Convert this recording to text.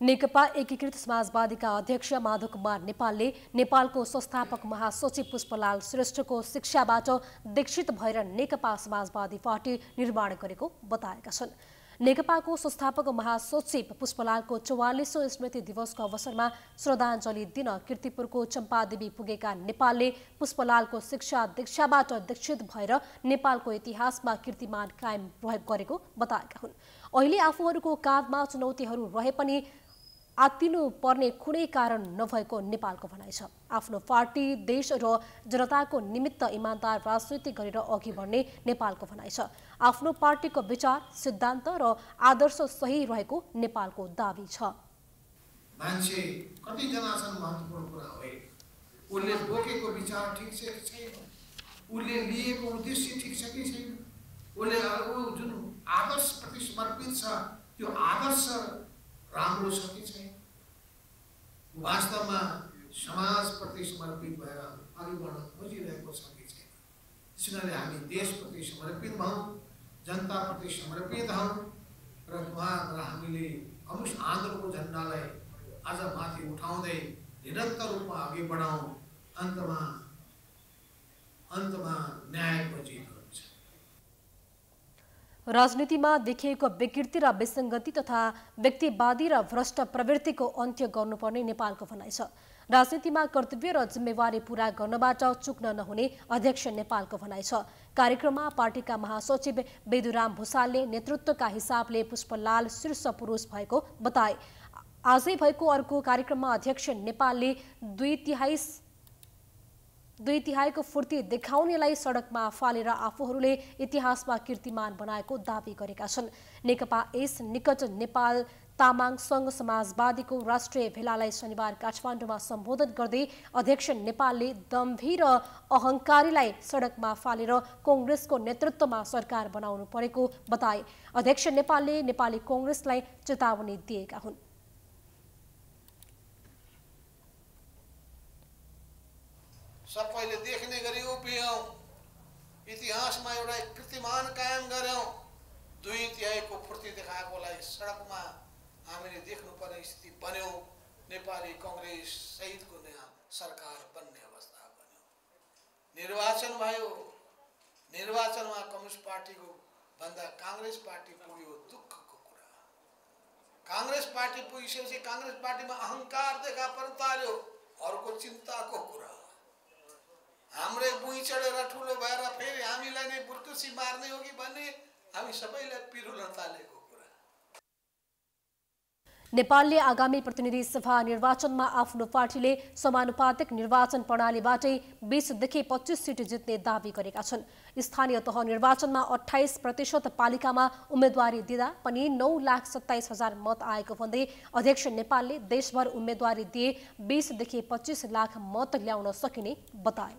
नेकपा एकीकृत समाजवादीका अध्यक्ष माधव कुमार नेपालले नेपालको संस्थापक महासचिव पुष्पलाल श्रेष्ठको शिक्षाबाट दीक्षित भएर नेकपा समाजवादी पार्टी निर्माण गरेको बताएका छन्। नेकपाको संस्थापक महासचिव पुष्पलालको चौवालिसौँ स्मृति दिवसको अवसरमा श्रद्धाञ्जली दिन किर्तिपुरको चम्पादेवी पुगेका नेपालले पुष्पलालको शिक्षा दीक्षाबाट दीक्षित भएर नेपालको इतिहासमा कीर्तिमान कायम गरेको बताएका हुन्। अहिले आफूहरूको काँधमा चुनौतीहरू रहे पनि आत्तिनु पर्ने कुनै कारण नभएको नेपालको भनाइ छ। आफ्नो पार्टी देश र जनताको निमित्त इमान्दार राजनीति गरेर अघि बढ्ने नेपालको भनाइ छ। आफ्नो पार्टीको विचार सिद्धान्त र आदर्श सही रहेको नेपालको दावी छ। मान्छे कतिजना छन् महत्त्वपूर्ण कुरा हो। उसले बोकेको विचार ठिक छ कि छैन। उसले लिएको उद्देश्य ठिक छ कि छैन। उसले जुन आदर्शप्रति समर्पित छ त्यो आदर्श राम्रो कि छैन? वास्तवमा समाजप्रति समर्पित भएर अघि बढ्न खोजिरहेको कि छैन? त्यसैले हामी देशप्रति समर्पित भयौँ जनताप्रति समर्पित हौँ र उहाँ र हामीले कम्युनिस्ट आन्दोलनको झन्डालाई आज माथि उठाउँदै निरन्तर रूपमा अघि बढाउँ, अन्तमा अन्तमा न्यायको जित राजनीतिमा देखिएको विकृति र विसङ्गति तथा व्यक्तिवादी र भ्रष्ट प्रवृत्तिको अन्त्य गर्नुपर्ने नेपालको भनाइ छ। राजनीतिमा कर्तव्य र जिम्मेवारी पूरा गर्नबाट चुक्न नहुने अध्यक्ष नेपालको भनाइ छ। कार्यक्रममा पार्टीका महासचिव बेदुराम भूषालले नेतृत्वका हिसाबले पुष्पलाल शीर्ष पुरुष भएको बताए। आजै भएको अर्को कार्यक्रममा अध्यक्ष नेपालले दुई तिहाई दुई तिहाईको फुर्ती देखाउनेलाई सडकमा फालेर आफूहरूले इतिहासमा कीर्तिमान बनाएको दावी गरेका छन्। नेकपा यस निकट नेपाल तामाङ सङ्घ समाजवादीको राष्ट्रिय भेलालाई शनिबार काठमाडौँमा सम्बोधन गर्दै अध्यक्ष नेपालले दम्भी र अहङ्कारीलाई सडकमा फालेर कङ्ग्रेसको नेतृत्वमा सरकार बनाउनु परेको बताए। अध्यक्ष नेपालले नेपाली कङ्ग्रेसलाई चेतावनी दिएका हुन्। सबैले देख्ने गरी उभियौँ इतिहासमा एउटा कृतिमान कायम गऱ्यौँ दुई तिहाईको फुर्ती देखाएकोलाई सडकमा हामीले देख्नुपर्ने स्थिति बन्यो। नेपाली कङ्ग्रेस सहितको नयाँ सरकार बन्ने अवस्था बन्यो। निर्वाचन भयो। निर्वाचनमा कम्युनिस्ट पार्टीको भन्दा काङ्ग्रेस पार्टी पुग्यो दुःखको कुरा। काङ्ग्रेस पार्टी पुगिसकेपछि काङ्ग्रेस पार्टीमा अहङ्कार देखा पर्न अर्को चिन्ताको कुरा। चढेर ठुलो भएर फेरि हामीलाई नै बुर्कुसी मार्ने हो कि भन्ने हामी सबैलाई पिरुल तालेको नेपालले आगामी प्रतिनिधि सभा निर्वाचनमा आफ्नो पार्टीले समानुपातिक निर्वाचन प्रणालीबाटै बिसदेखि पच्चिस सिट जित्ने दावी गरेका छन्। स्थानीय तह निर्वाचनमा अठाइस प्रतिशत पालिकामा उम्मेद्वारी दिँदा पनि नौ लाख सत्ताइस हजार मत आएको भन्दै अध्यक्ष नेपालले देशभर उम्मेद्वारी दिए बिसदेखि पच्चिस लाख मत ल्याउन सकिने बताए।